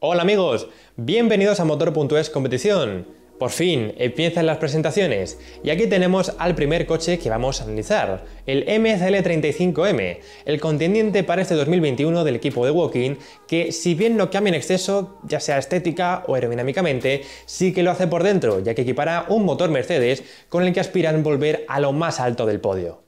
Hola amigos, bienvenidos a Motor.es Competición. Por fin, empiezan las presentaciones y aquí tenemos al primer coche que vamos a analizar, el MCL35M, el contendiente para este 2021 del equipo de Walking, que si bien no cambia en exceso, ya sea estética o aerodinámicamente, sí que lo hace por dentro, ya que equipará un motor Mercedes con el que aspiran volver a lo más alto del podio.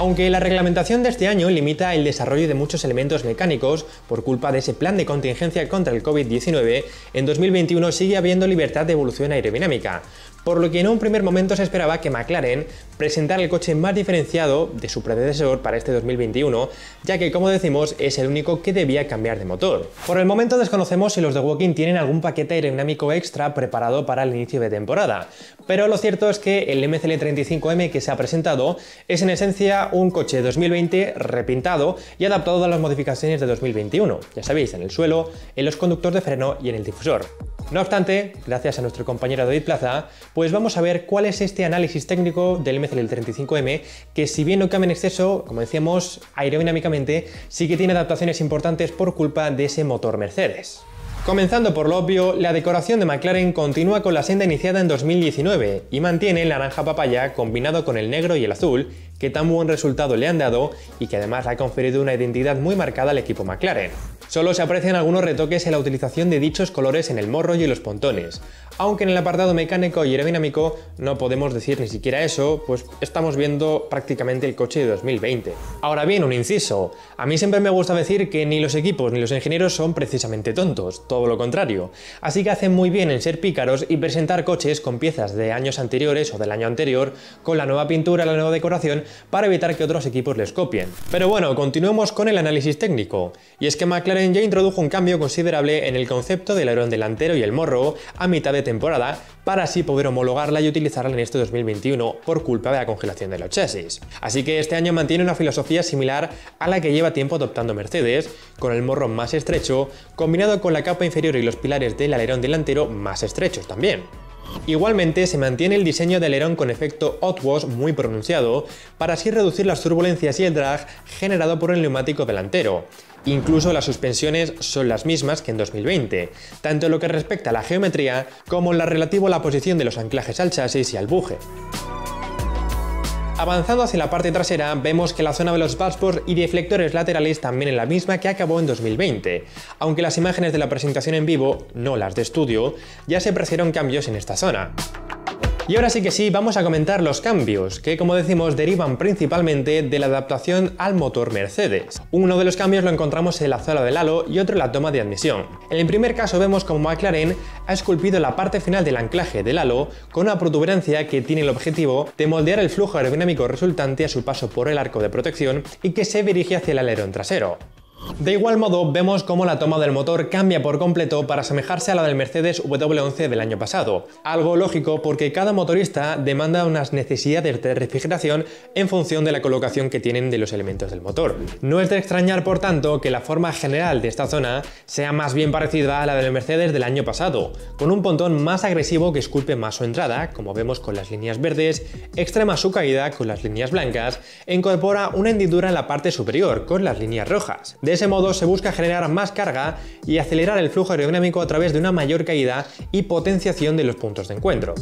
Aunque la reglamentación de este año limita el desarrollo de muchos elementos mecánicos por culpa de ese plan de contingencia contra el COVID-19, en 2021 sigue habiendo libertad de evolución aerodinámica, por lo que en un primer momento se esperaba que McLaren presentara el coche más diferenciado de su predecesor para este 2021, ya que como decimos es el único que debía cambiar de motor. Por el momento desconocemos si los de Walking tienen algún paquete aerodinámico extra preparado para el inicio de temporada, pero lo cierto es que el MCL35M que se ha presentado es en esencia un coche 2020 repintado y adaptado a las modificaciones de 2021, ya sabéis, en el suelo, en los conductores de freno y en el difusor. No obstante, gracias a nuestro compañero David Plaza, pues vamos a ver cuál es este análisis técnico del MCL 35M, que si bien no cambia en exceso, como decíamos, aerodinámicamente, sí que tiene adaptaciones importantes por culpa de ese motor Mercedes. Comenzando por lo obvio, la decoración de McLaren continúa con la senda iniciada en 2019 y mantiene el naranja papaya combinado con el negro y el azul, que tan buen resultado le han dado y que además ha conferido una identidad muy marcada al equipo McLaren. Solo se aprecian algunos retoques en la utilización de dichos colores en el morro y en los pontones, aunque en el apartado mecánico y aerodinámico no podemos decir ni siquiera eso, pues estamos viendo prácticamente el coche de 2020. Ahora bien, un inciso, a mí siempre me gusta decir que ni los equipos ni los ingenieros son precisamente tontos, todo lo contrario, así que hacen muy bien en ser pícaros y presentar coches con piezas de años anteriores o del año anterior, con la nueva pintura, la nueva decoración, para evitar que otros equipos les copien. Pero bueno, continuemos con el análisis técnico, y es que McLaren ya introdujo un cambio considerable en el concepto del alerón delantero y el morro a mitad de temporada para así poder homologarla y utilizarla en este 2021 por culpa de la congelación de los chasis. Así que este año mantiene una filosofía similar a la que lleva tiempo adoptando Mercedes, con el morro más estrecho, combinado con la capa inferior y los pilares del alerón delantero más estrechos también. Igualmente se mantiene el diseño de alerón con efecto hot wash muy pronunciado para así reducir las turbulencias y el drag generado por el neumático delantero. Incluso las suspensiones son las mismas que en 2020, tanto en lo que respecta a la geometría como en la relativo a la posición de los anclajes al chasis y al buje. Avanzando hacia la parte trasera, vemos que la zona de los valspos y deflectores laterales también es la misma que acabó en 2020, aunque las imágenes de la presentación en vivo, no las de estudio, ya se apreciaron cambios en esta zona. Y ahora sí que sí, vamos a comentar los cambios, que como decimos derivan principalmente de la adaptación al motor Mercedes. Uno de los cambios lo encontramos en la zona del halo y otro en la toma de admisión. En el primer caso vemos como McLaren ha esculpido la parte final del anclaje del halo con una protuberancia que tiene el objetivo de moldear el flujo aerodinámico resultante a su paso por el arco de protección y que se dirige hacia el alerón trasero. De igual modo, vemos cómo la toma del motor cambia por completo para asemejarse a la del Mercedes W11 del año pasado. Algo lógico porque cada motorista demanda unas necesidades de refrigeración en función de la colocación que tienen de los elementos del motor. No es de extrañar, por tanto, que la forma general de esta zona sea más bien parecida a la del Mercedes del año pasado, con un pontón más agresivo que esculpe más su entrada, como vemos con las líneas verdes, extrema su caída con las líneas blancas, e incorpora una hendidura en la parte superior con las líneas rojas. Ese modo se busca generar más carga y acelerar el flujo aerodinámico a través de una mayor caída y potenciación de los puntos de encuentro.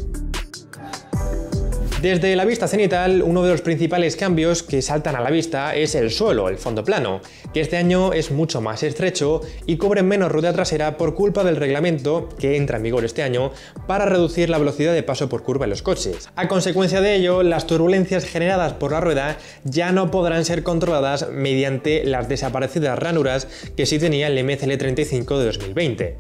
Desde la vista cenital, uno de los principales cambios que saltan a la vista es el suelo, el fondo plano, que este año es mucho más estrecho y cubre menos rueda trasera por culpa del reglamento que entra en vigor este año para reducir la velocidad de paso por curva en los coches. A consecuencia de ello, las turbulencias generadas por la rueda ya no podrán ser controladas mediante las desaparecidas ranuras que sí tenía el MCL35 de 2020.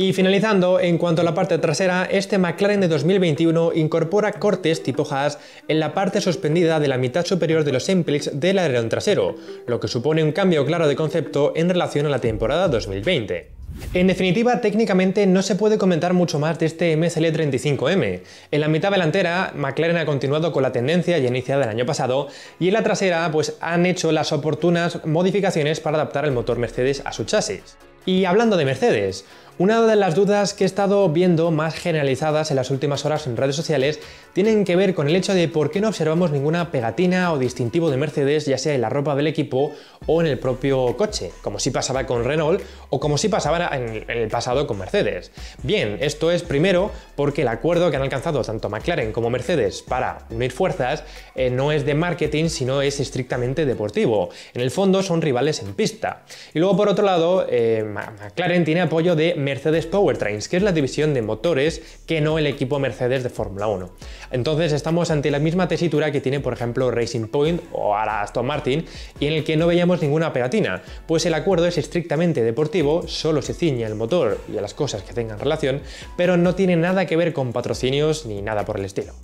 Y finalizando, en cuanto a la parte trasera, este McLaren de 2021 incorpora cortes tipo Haas en la parte suspendida de la mitad superior de los emplex del alerón trasero, lo que supone un cambio claro de concepto en relación a la temporada 2020. En definitiva, técnicamente no se puede comentar mucho más de este MSL35M. En la mitad delantera, McLaren ha continuado con la tendencia ya iniciada el año pasado y en la trasera pues han hecho las oportunas modificaciones para adaptar el motor Mercedes a su chasis. Y hablando de Mercedes, Una de las dudas que he estado viendo más generalizadas en las últimas horas en redes sociales tienen que ver con el hecho de por qué no observamos ninguna pegatina o distintivo de Mercedes, ya sea en la ropa del equipo o en el propio coche, como si pasaba con Renault o como si pasaba en el pasado con Mercedes. Bien, esto es primero porque el acuerdo que han alcanzado tanto McLaren como Mercedes para unir fuerzas eh, no es de marketing, sino es estrictamente deportivo. En el fondo son rivales en pista. Y luego por otro lado, eh, McLaren tiene apoyo de Mercedes Powertrains, que es la división de motores que no el equipo Mercedes de Fórmula 1. Entonces estamos ante la misma tesitura que tiene por ejemplo Racing Point o ahora Aston Martin y en el que no veíamos ninguna pegatina, pues el acuerdo es estrictamente deportivo, solo se ciñe al motor y a las cosas que tengan relación, pero no tiene nada que ver con patrocinios ni nada por el estilo.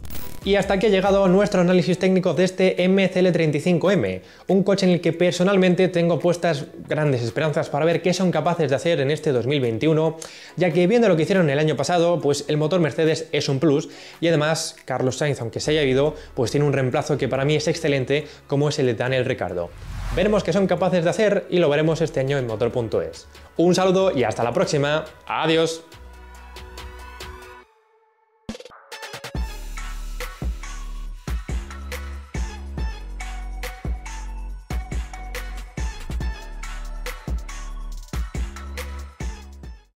Y hasta aquí ha llegado nuestro análisis técnico de este MCL35M, un coche en el que personalmente tengo puestas grandes esperanzas para ver qué son capaces de hacer en este 2021, ya que viendo lo que hicieron el año pasado, pues el motor Mercedes es un plus y además Carlos Sainz, aunque se haya ido, pues tiene un reemplazo que para mí es excelente como es el de Daniel Ricardo. Veremos qué son capaces de hacer y lo veremos este año en motor.es. Un saludo y hasta la próxima. Adiós.